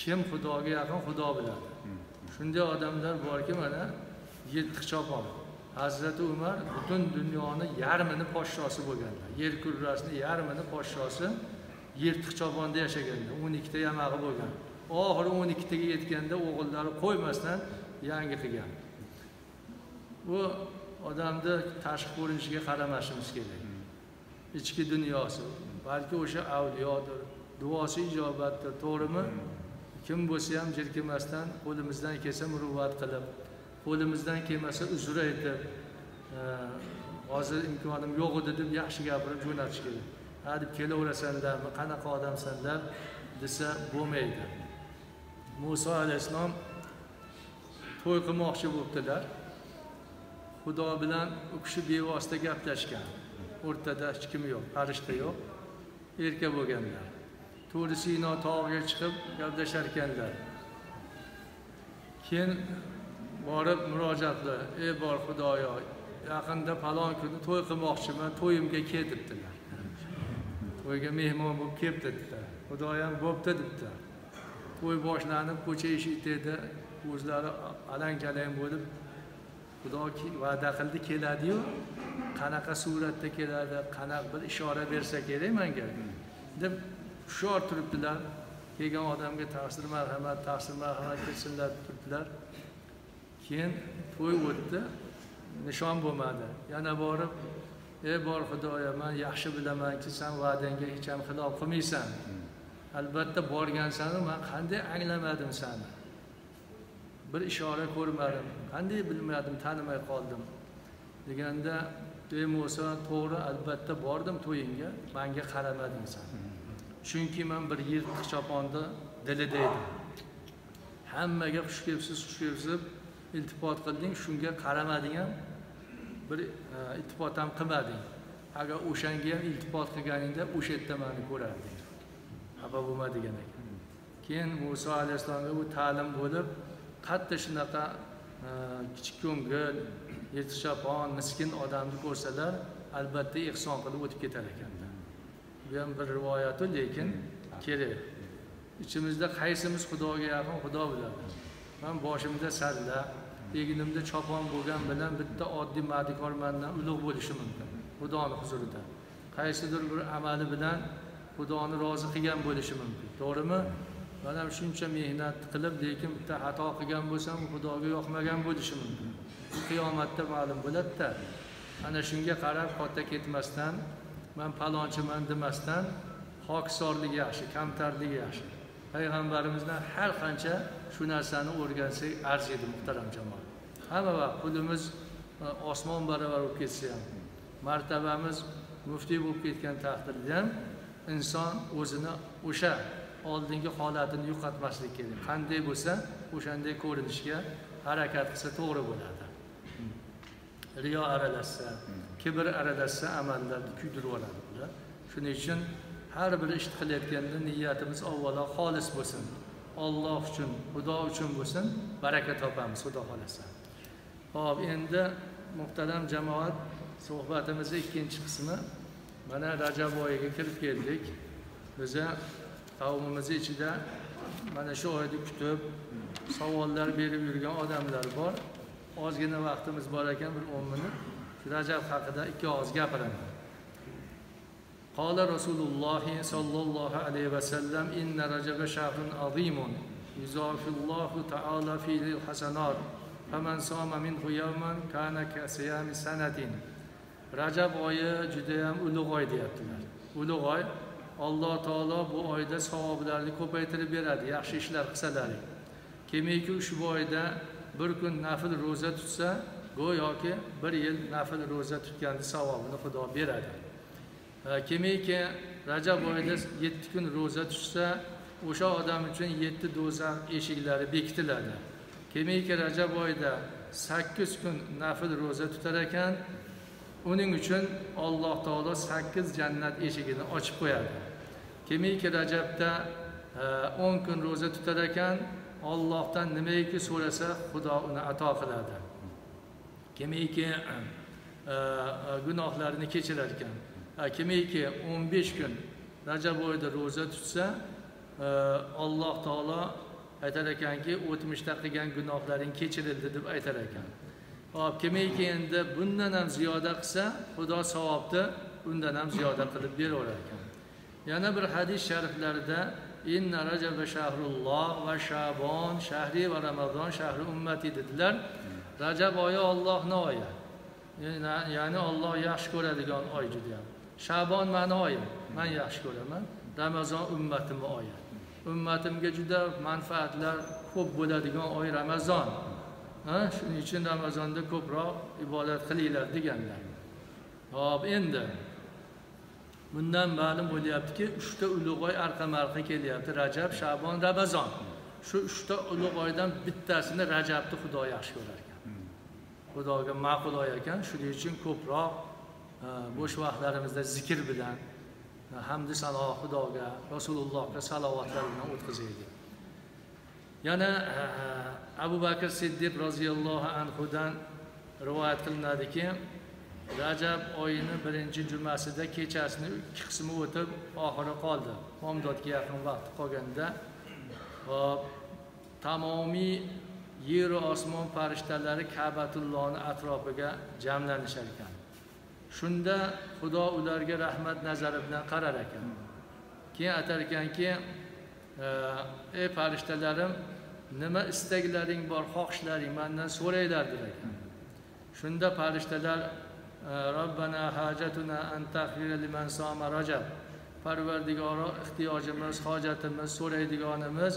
Kim xudoga yaqin xudo biladi. Shunday odamlar borki mana yirtiq chopon. Hazrati umar butun dunyoni yarmini podshosi bo'lganlar. Yer kurrasini yarmini podshosi yirtiq choponda yashaganlar o'n ikkita yamag'i bo'lgan. Oxiri o'n ikkitaga yetganda o'g'illari qo'ymasdan yangi qilgan. Bu odamni tashqi ko'rinishiga qaramasimiz kerak. Ichki dunyosi balki o'sha avliyodir duosi ijobatdir to'g'rimi? Kim bo'lsa ham jirkimasdan qo'limizdan kelsa muruvvat qilib qo'limizdan kelmasa uzr aytib hozir imkonim yo'q edi deb yaxshi gapirib jo'natish kerak ha deb kelaverasanlarmi qanaqa odamsan deb desa bo'lmaydi. Muso alayhissalom to'y qilmoqchi bo'libdilar. Xudo bilan u kishi bevosita gaplashgan. O'rtada hech kim yo'q farishta yo'q. Erka bo'lganlar. To'ri sino tog'iga chiqib gaplashar ekanlar keyin borib murojaat qildi ey bor xudoyo yaqinda falon kuni to'y qilmoqchiman to'yimga kel debdilar to'yga mehmon bo'lib kelibdi debdi xudoyam bo'pti debdi to'y boshlanib ko'cha eshik dedi. O'zlari alang jalang bo'lib xudo va'da qildi keladiyu. Qanaqa suratda keladi qanaqa bir ishora bersa kerak manga deb hushyor turibdilar. Kelgan odamga ta'sir marhamat ta'sir marhamat qilsinlar deb turibdilar. Keyin to'y o'tdi. Nishon bo'lmadi. Yana borib ey bor xudoyo man yaxshi bilamanki san va'dangga hech ham xilof qilmaysan. Albatta borgansanu man qanday anglamadim sani. Bir ishora ko'rmadim qanday bilmadim tanimay qoldim. Deganda ey muso to'g'ri albatta bordim to'yingga manga qaramading san. Chunki man bir yirtiq choponni dilida edim hammaga xush kelibsiz xush kelibsiz iltifot qilding shunga qaramading ham bir e, iltifot ham qilmading. Agar o'shanga ham iltifot qilganingda o'sha yerda mani ko'rarding. Xafa bo'lma degan ekan. Keyin muso alayhissalomga bu ta'lim bo'lib qayerda shunaqa e, kichik ko'ngil yirtiqchopon miskin odamni ko'rsalar albatta ehson qilib o'tib ketar ekanda. Bu ham bir rivoyatu lekin kerak. Ichimizda qaysimiz xudoga yaqin xudo biladi man boshimda salla egnimda chopon bo'lgan bilan bitta oddiy madikormandan ulug' bo'lishi mumkin. Xudoni huzurida. Qaysidir bir amali bilan xudoni rozi qilgan bo'lishi mumkin. To'g'rimi? Man ham shuncha mehnat qilib lekin bitta xato qilgan bo'lsam xudoga yoqmagan bo'lishi mumkin. Qiyomatda ma'lum bo'ladida ana shunga qarab katta ketmasdan man palonchiman demasdan hokisorlik yaxshi kamtarlik yaxshi. Payg'ambarimizdan har qancha shu narsani o'rgansak arziydi muhtaram jamoa. Hamma vaqt pulimiz e, osmon barobar bo'lib ketsa ham martabamiz muftiy bo'lib ketgan taqdirda ham inson o'zini o'sha oldingi holatini yo'qotmaslik kerak. Qanday bo'lsa o'shanday ko'rinishga harakat qilsa to'g'ri bo'ladi. Riyo aralashsa kibr aralashsa amallarni kuydirib yuboradi bular. Shuning uchun har bir ish qilayotganda niyatimiz avvalo xolis bo'lsin. Olloh uchun xudo uchun bo'lsin. Baraka topamiz xudo xohlasa. ho'p endi muhtaram jamoat suhbatimizni ikkinchi qismi mana rajab oyiga kirib keldik biza qavmimizni ichida mana shu oyni kutib savollar berib yurgan odamlar bor ozgina vaqtimiz bor ekan bir o'n minut shu rajab haqida ikki og'iz gapiraman قال رسول الله صلى الله عليه وسلم إن رجب شهر عظيم يضاعف الله تعالى فيه الحسنات faman soma minhu yawman kana kasiyami sanatin rajab oyi juda ham ulug' oy deyaptilar. Ulug' oy alloh taolo bu oyda savoblarni ko'paytirib beradi yaxshi ishlar qilsalaring kimiki ushbu oyda bir kun nafl ro'za tutsa go'yoki bir yil nafl ro'za tutganni savobini xudo beradi. E, kimiki rajab oyida yetti kun ro'za tutsa o'sha odam uchun yetti do'zax eshiklari bekitiladi. Kimiki rajab oyida sakkiz kun nafl ro'za tutar ekan uning uchun alloh taolo sakkiz jannat eshigini ochib qo'yadi. Kimiki rajabda e, o'n kun ro'za tutar ekan ollohdan nimaiki so'rasa xudo uni ato qiladi. Kimiki e, e, gunohlarini kechirar ekan. Kimiki o'n besh kun rajab oyida ro'za tutsa alloh taolo aytar ekanki o'tmishda qilgan gunohlaring kechirildi deb aytar ekan. Hop kimiki endi bundan ham ziyoda qilsa xudo savobni undan ham ziyoda qilib beraverar ekan. Yana bir hadis shariflarida inna rajaba shahrulloh va shabon shahri va ramazon shahri ummati dedilar. Rajab oyi ollohni oyi. Ya'ni olloh yaxshi ko'radigan oy judayam. Shabon mani oyim man yaxshi ko'raman. Ramazon ummatimni oyi. Ummatimga juda manfaatlar ko'p bo'ladigan oy ramazon. Shuning uchun ramazonda ko'proq ibodat qilinglar deganlar. Hop endi bundan ma'lum bo'lyaptiki uchta ulug' oy arqama arqa kelyapti. Rajab shabon ramazon. Shu uchta ulug' oydan bittasini rajabni xudo yaxshi ko'rar ekan xudoga ma'qul oy ekan. Shuning uchun ko'proq bo'sh vaqtlarimizda zikr bilan hamdu sano xudoga rasulullohga salovatlar bilan o'tkazaylik. Yana abu bakr siddiq roziyallohu anhudan rivoyat qilinadiki rajab oyini birinchi jumasida kechasini ikki qismi o'tib oxiri qoldi. Bomdodga yaqin vaqt qolganda hop tamomiy yeru osmon farishtalari kabatullohni atrofiga jamlanishar ekan. Shunda xudo ularga rahmat nazari bilan qarar ekan. Keyin aytar ekanki e, ey farishtalarim nima istaklaring bor xohishlaring mandan so'ranglar der ekan shunda farishtalar e, robbana hajatuna an liman soma rajab parvardigoro ehtiyojimiz hojatimiz so'raydiganimiz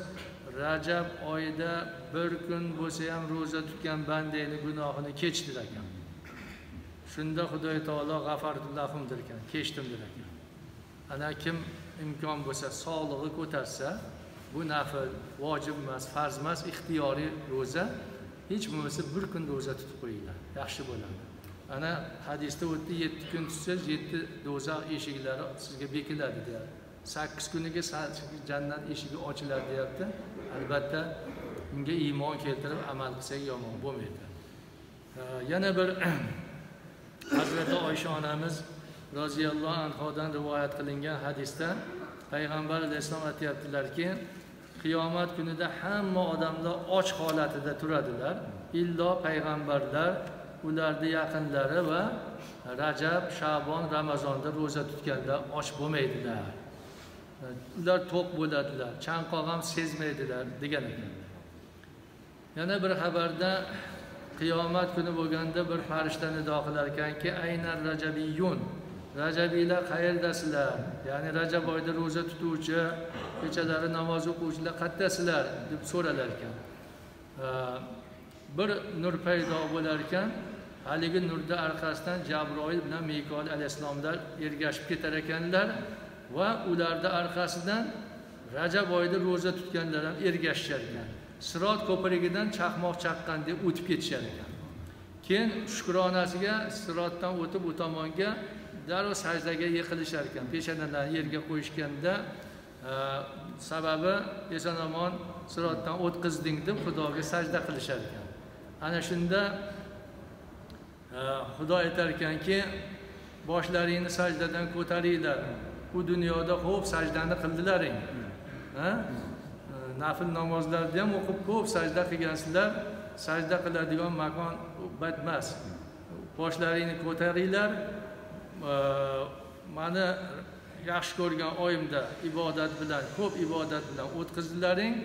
rajab oyida bir kun bo'lsa ham ro'za tutgan bandangni gunohini kechdir ekan. Shunda xudoy taolo g'afartullohim derkan kechdim derkan. Ana kim imkon bo'lsa sog'lig'i ko'tarsa bu nafl vojib emas farz emas ixtiyoriy ro'za hech bo'lmasa bir kun ro'za tutib qo'yinglar yaxshi bo'ladi. Ana hadisda o'tdi yetti kun tutsangiz yetti do'zax eshiklari sizga bekiladi deyapti. Sakkiz kuniga jannat eshigi ochiladi deyapti. Albatta unga iymon keltirib amal qilsak yomon bo'lmaydi. Yana bir hazrati oysha onamiz roziyallohu anhodan rivoyat qilingan hadisda payg'ambar alayhissalom aytyaptilarki qiyomat kunida hamma odamlar och holatida turadilar. Illo payg'ambarlar ularni yaqinlari va rajab shabon ramazonda ro'za tutganda och bo'lmaydilar. Ular to'q bo'ladilar chanqoq ham sezmaydilar degan ekan. Yana bir xabarda qiyomat kuni bo'lganda bir farishta nido qilar ekanki aynan rajabiyun. Rajabiylar qayerdasizlar ya'ni rajab oyida ro'za tutuvchi kechalari namoz o'quvchilar qayerdasizlar deb so'ralar ekan bir nur paydo bo'lar ekan haligi nurni orqasidan jabroil bilan mikoil alayhissalomlar ergashib ketar ekanlar va ularni orqasidan rajab oyida ro'za tutganlar ham ergashishar ekan. Sirot ko'prigidan chaqmoq chaqqandek o'tib ketishar ekan. Keyin shukronasiga sirotdan o'tib u tomonga darrov sajdaga yiqilishar ekan peshanalarni yerga qo'yishganda e, sababi eson omon sirotdan o'tqizding deb xudoga sajda qilishar ekan. Ana shunda e, xudo aytar ekanki boshlaringni sajdadan ko'taringlar. U dunyoda xo'p sajdani qildilaring. Nafl namozlarni ham o'qib ko'p sajda qilgansizlar sajda qiladigan makon batmas. Boshlaringni ko'taringlar. Mani yaxshi ko'rgan oyimda ibodat bilan ko'p ibodat bilan o'tkazdilaring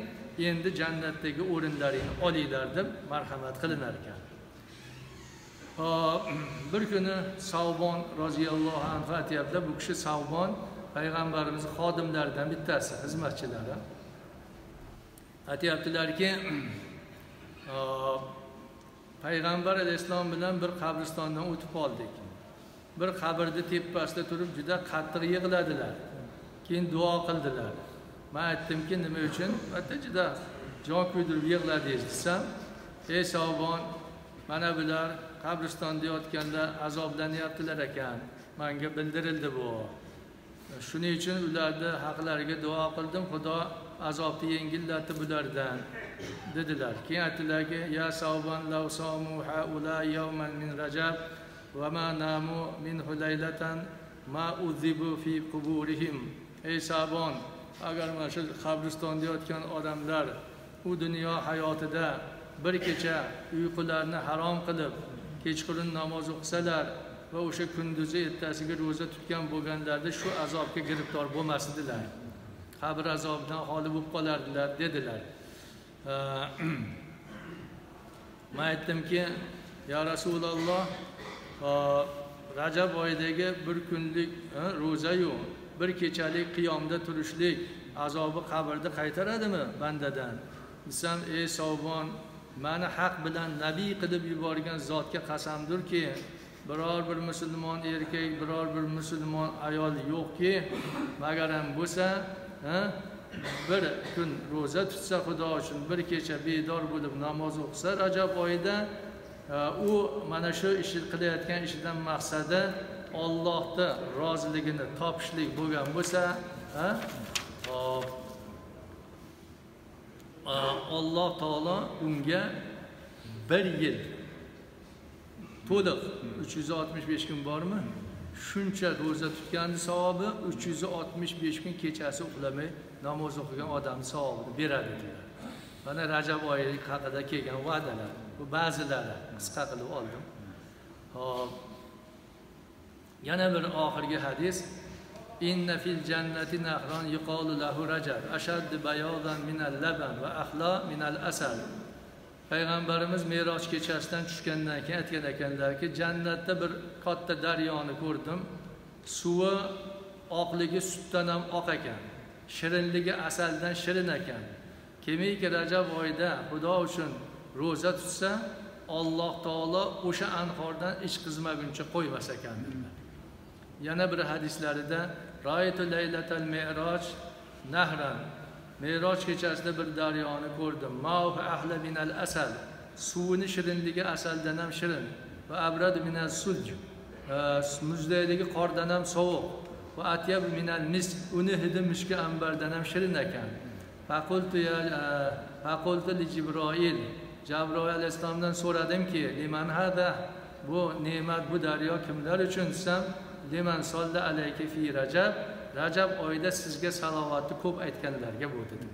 endi jannatdagi o'rinlaringni olinglar deb marhamat qilinar ekan. Bir kuni savbon roziyallohu anhu aytyapti bu kishi savbon payg'ambarimiz xodimlaridan bittasi xizmatchilari. Aytyaptilarki payg'ambar alayhissalom bilan bir qabristondan o'tib qoldik bir qabrni tepasida turib juda qattiq yig'ladilar. Keyin duo qildilar. Man aytdimki nima uchun? Albatta juda jon kuydirib yig'ladingiz desam ey savbon mana bular qabristonda yotganda azoblanyaptilar ekan. Manga bildirildi bu. Shuning uchun ularni haqlariga duo qildim. Xudo azobni yengillatib ulardan dedilar. Keyin aytdilarki ya savban lav somu haula yawman min rajab va ma namu min hulaylatan ma uzibu fi quburihim. Ey savbon agar mana shu qabristonda yotgan odamlar u dunyo hayotida bir kecha uyqularni harom qilib kechqurun namoz o'qisalar va o'sha kunduzi ertasiga ro'za tutgan bo'lganlarida shu azobga giriftor bo'lmasdilar qabr azobidan xoli bo'lib qolardilar dedilar. Man aytdimki yo rasululloh rajab oyidagi bir kunlik ro'zayu bir kechalik qiyomda turishlik azobi qabrni qaytaradimi bandadan? Desam ey sovbon mani haq bilan nabiy qilib yuborgan zotga qasamdirki biror bir musulmon erkak biror bir musulmon ayol yo'qki magaram bo'lsa bir kun ro'za tutsa xudo uchun bir kecha bedor bo'lib namoz o'qisa rajab oyida u mana shu ishni qilayotgan ishidan maqsadi ollohni roziligini topishlik bo'lgan bo'lsa olloh taolo unga bir yil to'liq uch yuz oltmish besh kun bormi? Shuncha ro'za tutganni savobi uch yuz oltmish besh kun kechasi uxlamay namoz o'qigan odamni savobini beradi dedilar. Mana rajab oyi haqida kelgan va'dalar bu ba'zilari qisqa qilib oldim. Hop yana bir oxirgi hadis. Inna fil jannati nahron yuqolu lahu rajab ashaddu bayodan minal laban va ahlo minal asal payg'ambarimiz meroj kechasidan tushgandan keyin aytgan ekanlarki jannatda bir katta daryoni ko'rdim. Suvi oqligi sutdan ham oq ekan shirinligi asaldan shirin ekan. Kimiki rajab oyida xudo uchun ro'za tutsa alloh taolo o'sha anhordan ichqizmaguncha qo'ymas ekan dedilar yana bir hadislarida royatu laylatal meroj nahran meroj kechasida bir daryoni ko'rdim. Mauh ahla minal asal suvini shirinligi asaldan ham shirin. Va abrad minal sulj muzdaydagi qordan ham sovuq. Va atyab minal mis uni hidi mushki ambardan ham shirin ekan. Faqultu ya faqultu li jibroil jabroil alayhissalomdan so'radimki liman hada? Bu ne'mat bu daryo kimlar uchun? desam liman solda alayka fi rajab. Rajab oyida sizga salovatni ko'p aytganlarga bu dedi.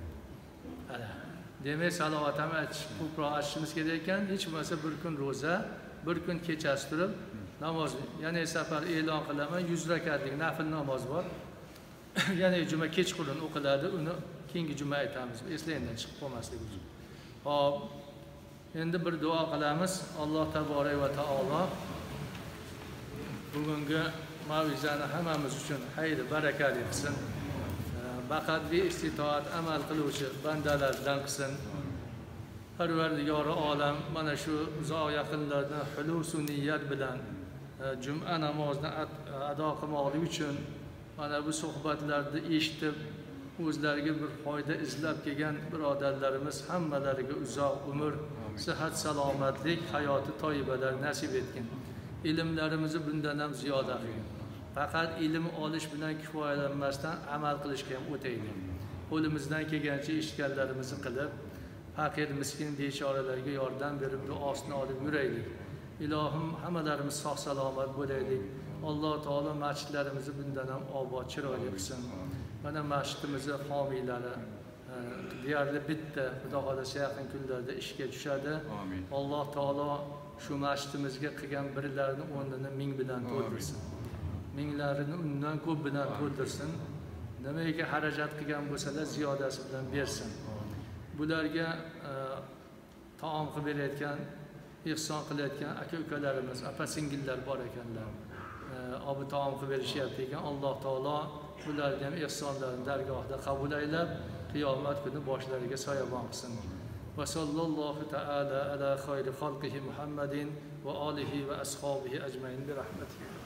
Demak salovat ham aytish ko'proq aytishimiz kerak ekan. Hech bo'lmasa bir kun ro'za bir kun kechasi turib namoz yana safar e'lon qilaman yuz rakatlik nafl namoz bor. Yana juma kechqurun o'qiladi uni keyingi juma aytamiz. Eslangdan chiqib qolmaslik uchun. Hop endi bir duo qilamiz. Alloh taborak va taolo bugungi mavizani hammamiz uchun xayri barakali qilsin faqat beistitoat amal qiluvchi bandalardan qilsin. Parvardigori olam mana shu uzoq yaqinlarni hulusu niyat bilan e, juma namozini ado qilmoqlik uchun mana bu suhbatlarni eshitib o'zlariga bir foyda izlab kelgan birodarlarimiz hammalariga uzoq umr sihat salomatlik hayoti toyibalar nasib etgin. Ilmlarimizni bundan ham ziyoda qilgin faqat ilm olish bilan kifoyalanmasdan amal qilishga ham o'taylik. Qo'limizdan kelgancha eshitganlarimizni qilib faqir miskin bechoralarga yordam berib duosini olib yuraylik. Ilohim hammalarimiz sog' salomat bo'laylik. Alloh taolo masjidlarimizni bundan ham obod chiroyli qilsin. Mana masjidimizni homiylari e, deyarli bitta xudo xohlasa yaqin kunlarda ishga tushadi. Alloh taolo shu masjidimizga qilgan birlarini o'rnini ming bilan to'ldirsin minglarini undan ko'p bilan to'ldirsin nimaga xarajat qilgan bo'lsalar ziyodasi bilan bersin bularga e, taom qilib berayotgan ehson qilayotgan aka ukalarimiz opa singillar bor ekanlar obi taom qilib berishyapti ekan alloh taolo bularni ham ehsonlarini dargohida qabul aylab qiyomat kuni boshlariga soyabon qilsin وصلى الله تعالى على خير خلقه محمد وآله وأصحابه أجمعين برحمته